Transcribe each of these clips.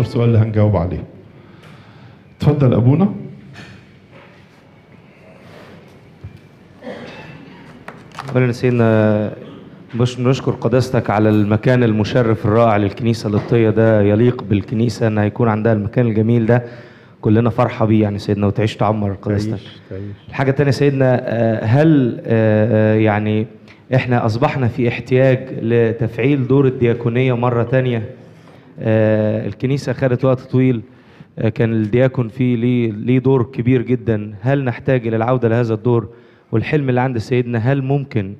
اللي هنجاوب عليه. اتفضل أبونا. أولا سيدنا مش نشكر قداستك على المكان المشرف الرائع للكنيسة القبطية ده يليق بالكنيسة إن هيكون عندها المكان الجميل ده. كلنا فرحة بيه يعني سيدنا وتعيش تعمر قداستك. الحاجة الثانية سيدنا آه، هل آه، آه، يعني إحنا أصبحنا في احتياج لتفعيل دور الدياكونية مرة تانية؟ آه، الكنيسة خدت وقت طويل آه، كان الدياكون فيه ليه ليه دور كبير جدا. هل نحتاج إلى العودة لهذا الدور؟ والحلم اللي عند سيدنا هل ممكن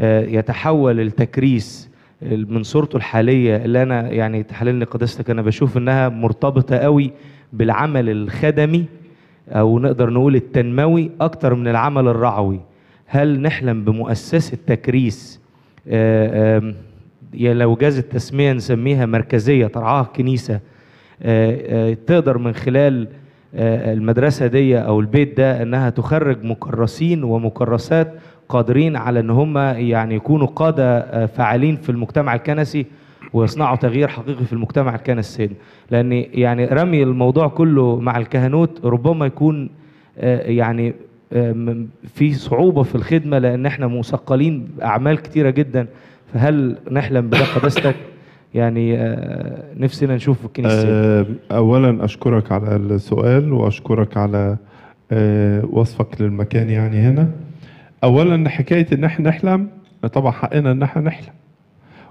آه، يتحول التكريس من صورته الحالية اللي أنا يعني تحللني قداستك أنا بشوف إنها مرتبطة قوي بالعمل الخدمي أو نقدر نقول التنموي أكتر من العمل الرعوي. هل نحلم بمؤسسة تكريس؟ آه، آم، يا لو جاز التسمية نسميها مركزية ترعاها الكنيسه آه، آه، تقدر من خلال آه، المدرسة دي أو البيت ده إنها تخرج مكرسين ومكرسات قادرين على إن هم يعني يكونوا قادة فاعلين في المجتمع الكنسي ويصنعوا تغيير حقيقي في المجتمع الكنسي. لأن يعني رمي الموضوع كله مع الكهنوت ربما يكون يعني في صعوبة في الخدمة لأن إحنا مثقلين باعمال كتيرة جدا. فهل نحلم بده قداستك يعني آه، نفسنا نشوف في الكنيسه آه، اولا أشكرك على السؤال وأشكرك على آه، وصفك للمكان يعني هنا. اولا حكاية إن إحنا نحلم طبعا حقنا إن إحنا نحلم.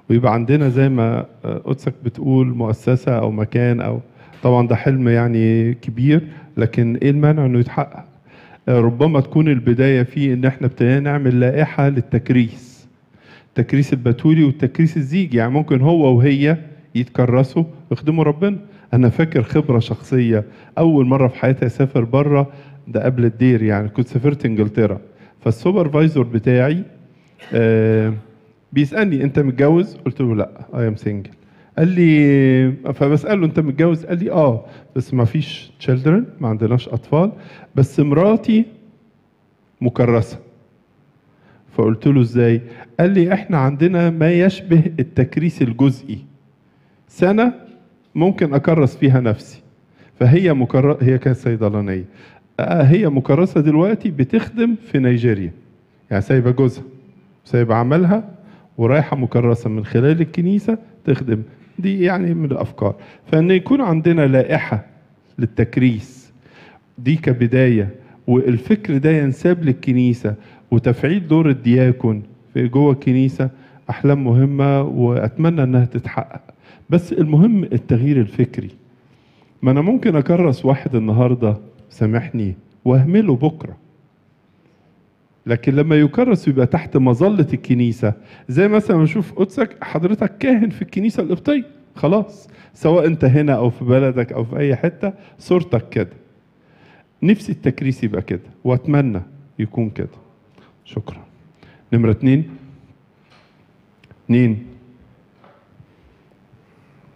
ويبقى عندنا زي ما قدسك بتقول مؤسسة أو مكان أو طبعا ده حلم يعني كبير لكن إيه المانع إنه يتحقق؟ ربما تكون البداية فيه إن إحنا ابتدينا نعمل لائحة للتكريس. التكريس البتولي والتكريس الزيجي. يعني ممكن هو وهي يتكرسوا يخدموا ربنا. أنا فاكر خبرة شخصية. أول مرة في حياتي أسافر بره ده قبل الدير يعني. كنت سافرت إنجلترا. فال supervisor بتاعي آه بيسألني أنت متجوز؟ قلت له لا I am single قال لي فبسأله أنت متجوز؟ قال لي آه بس ما فيش تشيلدرن ما عندناش أطفال بس مراتي مكرسة. فقلت له إزاي؟ قال لي إحنا عندنا ما يشبه التكريس الجزئي. سنة ممكن أكرس فيها نفسي. فهي مكر... هي كانت صيدلانيه آه هي مكرسة دلوقتي بتخدم في نيجيريا. يعني سايبة جوزها سايبة عملها ورايحة مكرسة من خلال الكنيسة تخدم. دي يعني من الأفكار. فإن يكون عندنا لائحة للتكريس دي كبداية والفكر ده ينساب للكنيسة وتفعيل دور الدياكون في جوه الكنيسة أحلام مهمة وأتمنى إنها تتحقق. بس المهم التغيير الفكري. ما أنا ممكن أكرس واحد النهارده سامحني وأهمله بكرة. لكن لما يكرس يبقى تحت مظلة الكنيسة زي مثلا نشوف قدسك حضرتك كاهن في الكنيسة القبطية. خلاص سواء أنت هنا أو في بلدك أو في أي حتة صورتك كده. نفسي التكريس يبقى كده وأتمنى يكون كده. شكرا. نمرة اتنين. اتنين.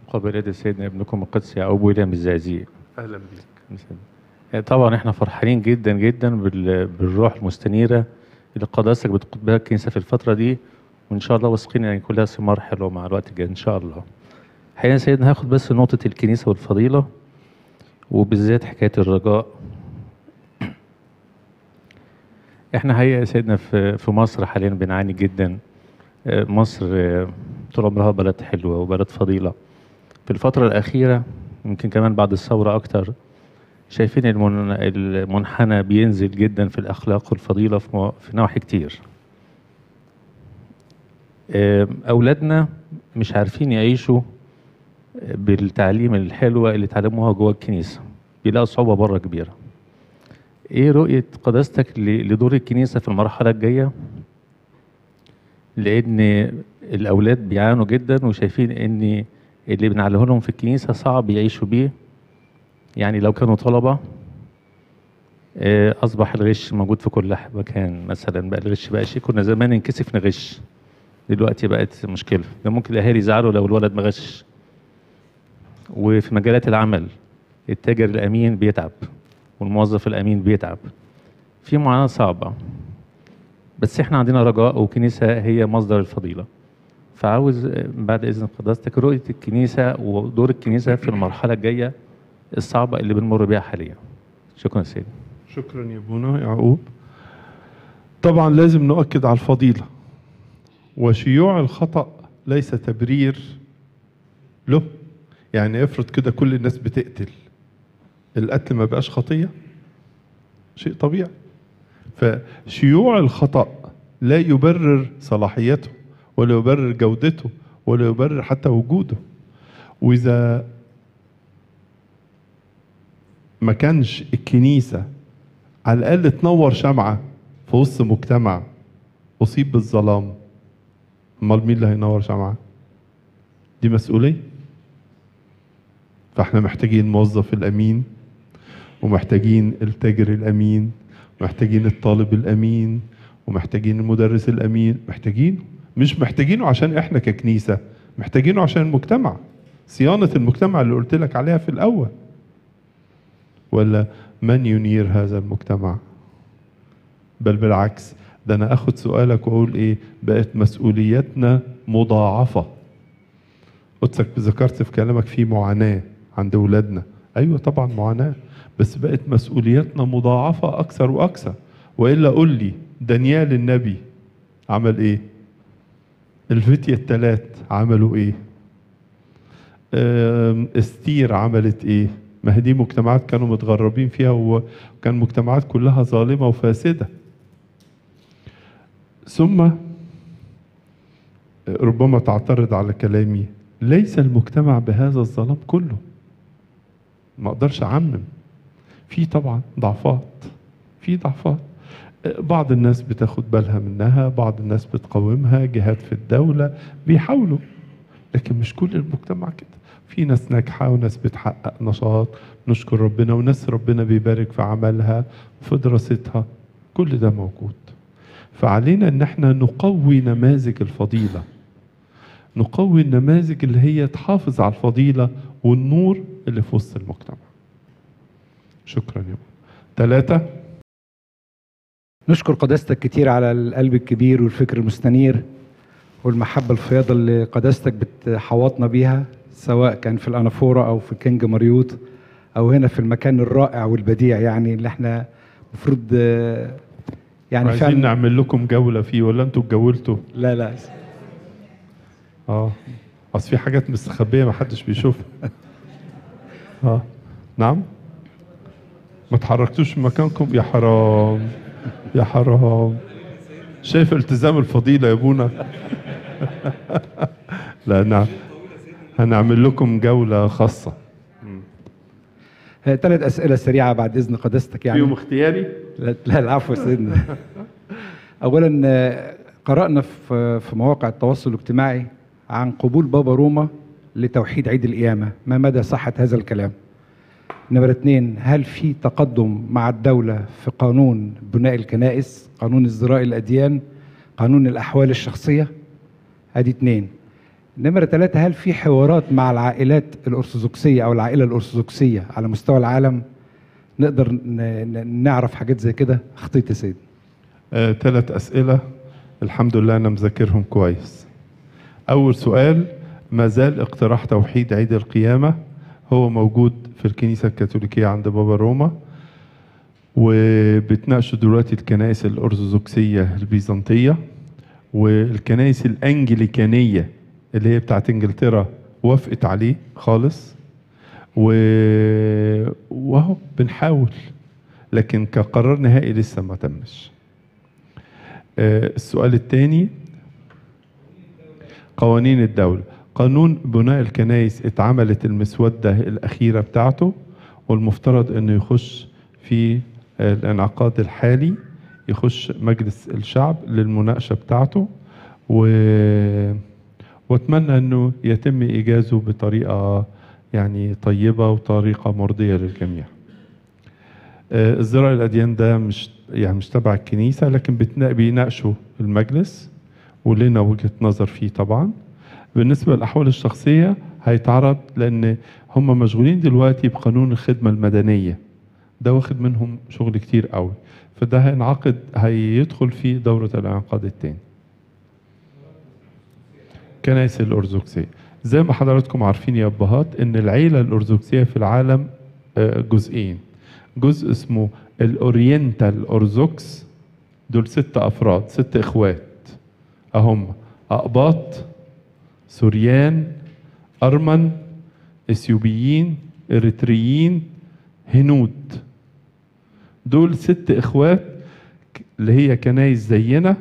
قبل يد سيدنا ابنكم القدس يعقوب ويليام الزقازيق أهلا بيك. طبعا إحنا فرحانين جدا جدا بال- بالروح المستنيرة اللي قداستك بتقود بها الكنيسه في الفترة دي وإن شاء الله واثقين إن يكون لها ثمار حلوة مع الوقت الجاي إن شاء الله. حقيقة سيدنا هاخد بس نقطة الكنيسة والفضيلة وبالذات حكاية الرجاء. إحنا يا سيدنا في في مصر حاليا بنعاني جدا. آه، مصر آه، طول عمرها بلد حلوة وبلد فضيلة. في الفترة الأخيرة يمكن كمان بعد الثورة أكتر شايفين المن- المنحنى بينزل جدا في الأخلاق والفضيله في نواحي كتير. آم، أولادنا مش عارفين يعيشوا بالتعليم الحلوة اللي اتعلموها جوه الكنيسة. بيلاقوا صعوبة بره كبيرة. إيه رؤية قداستك لدور الكنيسة في المرحلة الجاية؟ لأن الأولاد بيعانوا جدا وشايفين إن اللي بنعلمه لهم في الكنيسة صعب يعيشوا بيه. يعني لو كانوا طلبة آه، أصبح الغش موجود في كل مكان مثلا بقى الغش بقى شيء كنا زمان ننكسف نغش. دلوقتي بقت مشكلة. ده ممكن الأهالي يزعلوا لو الولد ما غش. وفي مجالات العمل التاجر الأمين بيتعب. والموظف الأمين بيتعب. في معاناة صعبة. بس إحنا عندنا رجاء وكنيسة هي مصدر الفضيلة. فعاوز بعد إذن قداستك رؤية الكنيسة ودور الكنيسة في المرحلة الجاية الصعبة اللي بنمر بيها حاليا. شكرا سيدي. شكرا يا ابونا يعقوب طبعا لازم نؤكد على الفضيلة. وشيوع الخطأ ليس تبرير له. يعني افرض كده كل الناس بتقتل. القتل ما بقاش خطية؟ شيء طبيعي. فشيوع الخطأ لا يبرر صلاحيته ولا يبرر جودته ولا يبرر حتى وجوده. وإذا ما كانش الكنيسة على الأقل تنور شمعة في وسط مجتمع أصيب بالظلام أمال مين اللي هينور شمعة؟ دي مسؤولية؟ فإحنا محتاجين الموظف الأمين ومحتاجين التاجر الأمين محتاجين الطالب الأمين ومحتاجين المدرس الأمين محتاجينه مش محتاجينه عشان إحنا ككنيسة محتاجينه عشان المجتمع. صيانة المجتمع اللي قلت لك عليها في الأول. ولا من ينير هذا المجتمع؟ بل بالعكس ده أنا آخد سؤالك وأقول إيه بقت مسؤوليتنا مضاعفة. قدسك ذكرت في كلامك في معاناة عند ولادنا. أيوه طبعا معاناة. بس بقت مسؤوليتنا مضاعفة أكثر وأكثر. وإلا قول لي دانيال النبي عمل إيه؟ الفتية التلات عملوا آم، إستير عملت إيه؟ ما هي دي مجتمعات كانوا متغربين فيها وكان مجتمعات كلها ظالمة وفاسدة. ثم ربما تعترض على كلامي ليس المجتمع بهذا الظلام كله. ما أقدرش أعمم. في طبعا ضعفات في ضعفات. بعض الناس بتاخد بالها منها بعض الناس بتقاومها جهات في الدولة بيحاولوا لكن مش كل المجتمع كده. في ناس ناجحة وناس بتحقق نشاط نشكر ربنا وناس ربنا بيبارك في عملها وفي دراستها. كل ده موجود. فعلينا إن إحنا نقوي نماذج الفضيلة. نقوي النماذج اللي هي تحافظ على الفضيلة والنور اللي في وسط المجتمع. شكرا يا ثلاثة نشكر قداستك كتير على القلب الكبير والفكر المستنير والمحبة الفياضة اللي قداستك بتحوطنا بيها سواء كان في الأنافورة أو في كينج مريوط أو هنا في المكان الرائع والبديع يعني اللي إحنا المفروض يعني عايزين فعلا نعمل لكم جولة فيه ولا أنتوا اتجولتوا؟ لا لا. آه. أصل في حاجات مستخبية ما حدش بيشوفها. آه. نعم؟ ما تحركتوش من مكانكم؟ يا حرام يا حرام. شايف التزام الفضيلة يا أبونا؟ لا نعم هنعمل لكم جولة خاصة. ثلاث أسئلة سريعة بعد إذن قداستك يعني. فيهم اختياري؟ لا لا العفو يا سيدنا. اولا آه، قرأنا في مواقع التواصل الاجتماعي عن قبول بابا روما لتوحيد عيد القيامة. ما مدى صحة هذا الكلام؟ نمرة اتنين هل في تقدم مع الدولة في قانون بناء الكنائس قانون ازدراء الأديان قانون الأحوال الشخصية؟ أدي اتنين. نمرة ثلاثة هل في حوارات مع العائلات الأرثوذكسية أو العائلة الأرثوذكسية على مستوى العالم؟ نقدر نعرف حاجات زي كده؟ خطيت يا سيدي. آه، ثلاث أسئلة. الحمد لله أنا مذاكرهم كويس. أول سؤال ما زال اقتراح توحيد عيد القيامة؟ هو موجود في الكنيسة الكاثوليكية عند بابا روما وبتناقشوا دلوقتي الكنائس الأرثوذكسية البيزنطية والكنائس الأنجليكانية اللي هي بتاعت إنجلترا وافقت عليه خالص. و... وهو بنحاول لكن كقرار نهائي لسه ما تمش. آه، السؤال الثاني قوانين الدولة. قانون بناء الكنائس اتعملت المسودة الأخيرة بتاعته والمفترض أنه يخش في الانعقاد الحالي يخش مجلس الشعب للمناقشة بتاعته و... وأتمنى إنه يتم إيجازه بطريقة يعني طيبة وطريقة مرضية للجميع. آه، ازدراء الأديان ده مش يعني مش تبع الكنيسة لكن بيناقشوا المجلس ولنا وجهة نظر فيه طبعا. بالنسبة للأحوال الشخصية هيتعرض لأن هم مشغولين دلوقتي بقانون الخدمة المدنية. ده واخد منهم شغل كتير قوي. فده هينعقد هيدخل في دورة الانعقاد الثاني. كنائس الأرثوذكسية زي ما حضراتكم عارفين يا أبهات إن العيلة الأرثوذكسية في العالم آه، جزئين جزء اسمه ال Oriental Orthodox دول ست أفراد ست إخوات أهم أقباط سوريان أرمن إثيوبيين إريتريين هنود. دول ست إخوات ك- اللي هي كنايس زينا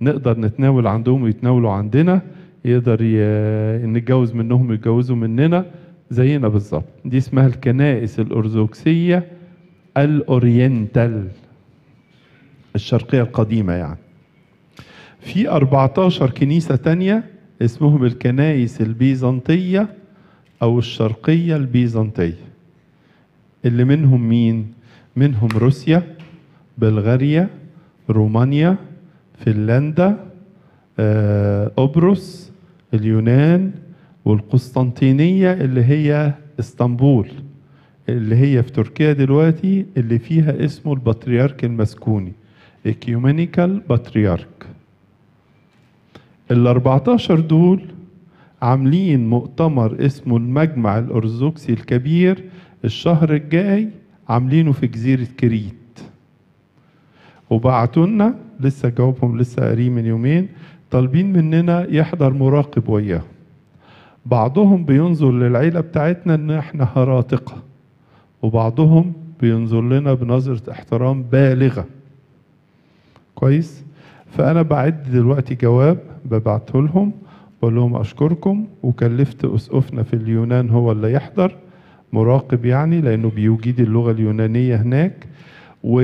نقدر نتناول عندهم ويتناولوا عندنا يقدر ي- نتجوز منهم يتجوزوا مننا زينا بالظبط. دي اسمها الكنائس الأرثوذكسية الأورينتال الشرقية القديمة يعني. في 14 كنيسة تانية اسمهم الكنائس البيزنطية أو الشرقية البيزنطية اللي منهم مين؟ منهم روسيا بلغاريا رومانيا فنلندا آه، قبرص اليونان والقسطنطينية اللي هي إسطنبول اللي هي في تركيا دلوقتي اللي فيها اسمه البطريرك المسكوني Ecumenical بطريرك ال 14 دول عاملين مؤتمر اسمه المجمع الأرثوذكسي الكبير. الشهر الجاي عاملينه في جزيرة كريت. وبعتوا لنا لسه جاوبهم لسه قاريه من يومين طالبين مننا يحضر مراقب وياهم بعضهم بينظر للعيلة بتاعتنا إن إحنا هراطقة وبعضهم بينظر لنا بنظرة احترام بالغة. كويس؟ فأنا بعد دلوقتي جواب ببعته لهم بقول لهم أشكركم وكلفت أسقفنا في اليونان هو اللي يحضر مراقب يعني لأنه بيجيد اللغة اليونانية هناك و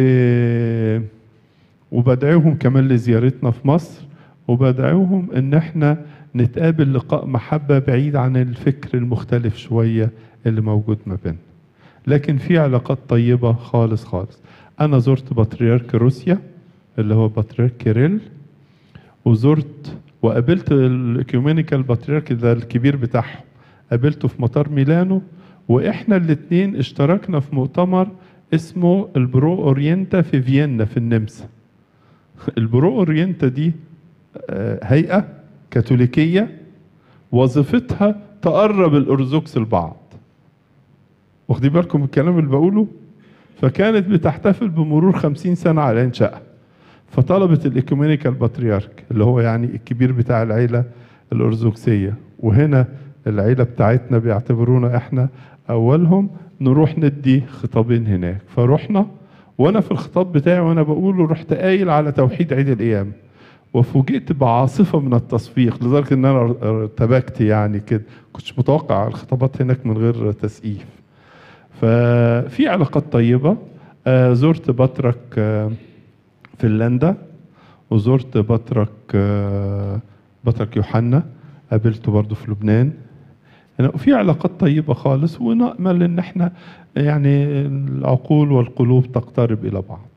وبدعوهم كمان لزيارتنا في مصر وبدعوهم إن إحنا نتقابل لقاء محبة بعيد عن الفكر المختلف شوية اللي موجود ما بيننا. لكن في علاقات طيبة خالص خالص. أنا زرت بطريرك روسيا. اللي هو بطريرك كيريل وزرت وقابلت ال Ecumenical بطريرك ده الكبير بتاعهم. قابلته في مطار ميلانو وإحنا الاثنين اشتركنا في مؤتمر اسمه ال Pro Oriente في فيينا في النمسا. ال Pro Oriente دي آه، هيئة كاثوليكية وظيفتها تقرب الارثوذكس لبعض. واخدين بالكم من الكلام اللي بقوله؟ فكانت بتحتفل بمرور خمسين سنة على إنشائها. فطلبت ال Ecumenical Patriarch اللي هو يعني الكبير بتاع العيلة الأرثوذكسية. وهنا العيلة بتاعتنا بيعتبرونا إحنا أولهم نروح ندي خطابين هناك. فرحنا وأنا في الخطاب بتاعي وأنا بقوله رحت قايل على توحيد عيد القيامة وفوجئت بعاصفة من التصفيق لدرجة إن أنا ارتبكت يعني كده. كنتش متوقع الخطابات هناك من غير تسقيف. ففي علاقات طيبة. آه، زرت بطرك آه، فنلندا وزرت بطرك بطرك يوحنا قابلته برضه في لبنان. يعني في علاقات طيبة خالص ونأمل إن إحنا يعني العقول والقلوب تقترب إلى بعض.